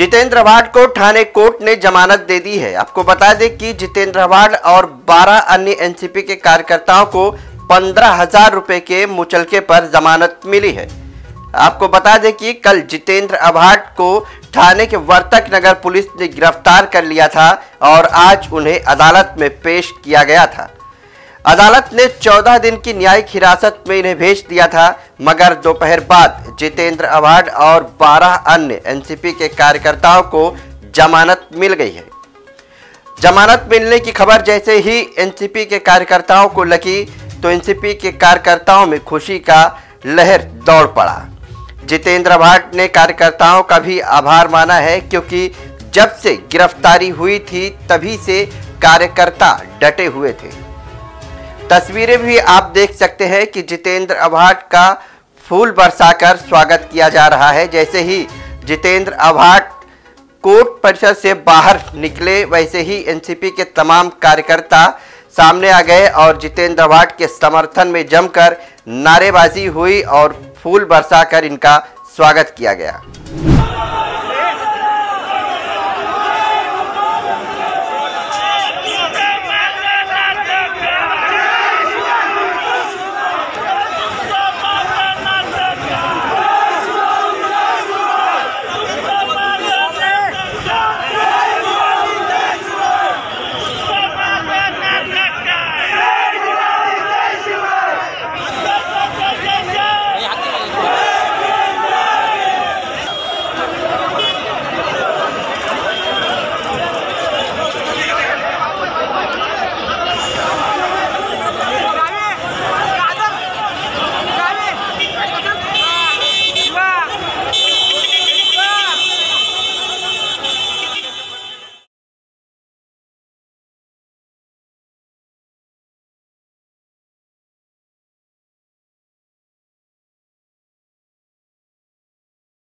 Jitendra award को थाने court ने जमानत दे दी है। आपको बता दें कि जितेंद्र अवार्ड और 12 अन्य एनसीपी के कार्यकर्ताओं को पंद्रह हज़ार रुपए के मुचलके पर जमानत मिली है। आपको बता दें कि कल जितेंद्र अभाट को थाने के वर्तक नगर पुलिस ने गिरफ़्तार कर लिया था और आज उन्हें अदालत में पेश किया गया था। अदालत ने 14 दिन की न्यायिक हिरासत में इन्हें भेज दिया था, मगर दोपहर बाद जितेंद्र अवार्ड और 12 अन्य एनसीपी के कार्यकर्ताओं को जमानत मिल गई है। जमानत मिलने की खबर जैसे ही एनसीपी के कार्यकर्ताओं को लगी तो एनसीपी के कार्यकर्ताओं में खुशी का लहर दौड़ पड़ा। जितेंद्र भाट ने कार्यकर्ताओं का भी आभार माना है, क्योंकि जब से गिरफ्तारी हुई थी, तभी से कार्यकर्ता डटे हुए थे। तस्वीरें भी आप देख सकते हैं कि जितेंद्र अभाट का फूल बरसाकर स्वागत किया जा रहा है। जैसे ही जितेंद्र अभाट कोर्ट परिसर से बाहर निकले, वैसे ही एनसीपी के तमाम कार्यकर्ता सामने आ गए और जितेंद्र अभाट के समर्थन में जमकर नारेबाजी हुई और फूल बरसाकर इनका स्वागत किया गया।